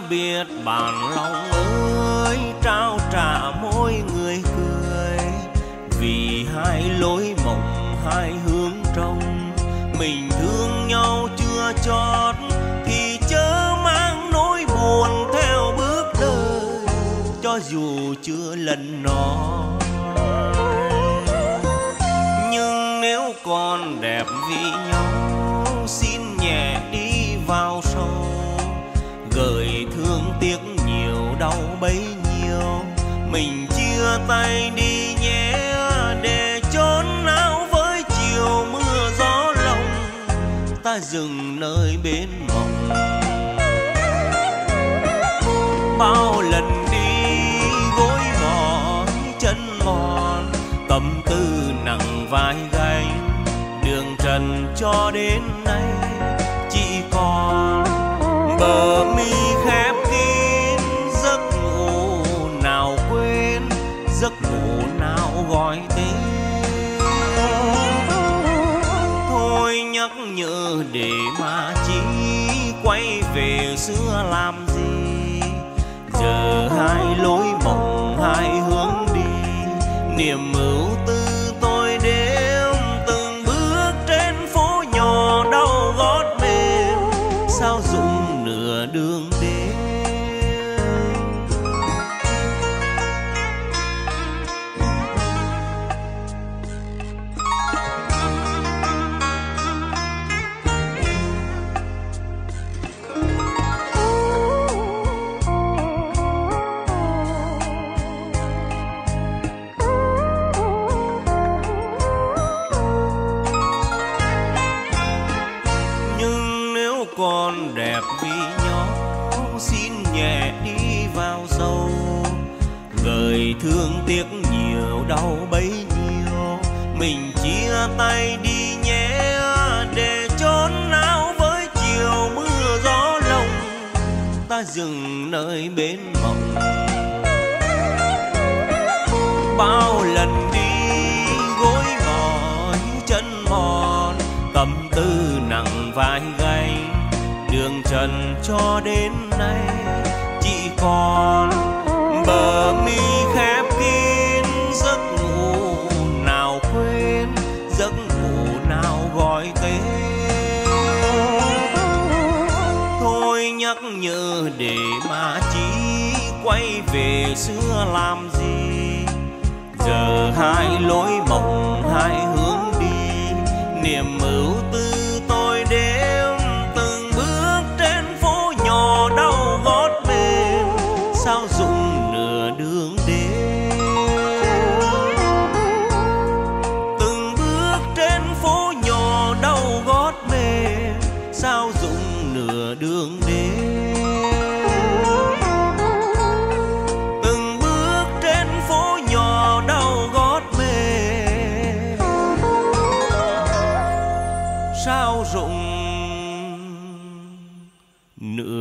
biết bàn lòng ơi, trao trả mỗi người cười. Vì hai lối mộng, hai hướng trong, mình thương nhau chưa chót thì chớ mang nỗi buồn theo bước đời, cho dù chưa lần nó nhưng nếu còn đẹp vì nhau thương tiếc nhiều, đau bấy nhiêu. Mình chia tay đi nhé, để chốn não với chiều mưa gió lòng ta dừng nơi bên mộng. Bao lần đi gối mỏi chân mòn, tâm tư nặng vai gánh. Đường trần cho đến nay gọi tên thôi nhắc nhở để mà chỉ quay về xưa làm gì? Giờ hai lối mộng hai hướng đi, niềm mơ con đẹp vì nhỏ xin nhẹ đi vào sâu. Gợi thương tiếc nhiều, đau bấy nhiêu. Mình chia tay đi nhé, để trốn nào với chiều mưa gió lồng. Ta dừng nơi bên mộng. Bao lần đi, gối mỏi chân mòn tâm tư nặng vai gánh trần cho đến nay, chỉ còn bờ mi khép kín, giấc ngủ nào quên, giấc ngủ nào gọi tên. Thôi nhắc nhở để mà chỉ quay về xưa làm gì? Giờ hai lối mộng, hai hướng đi, niềm sao rụng? Nửa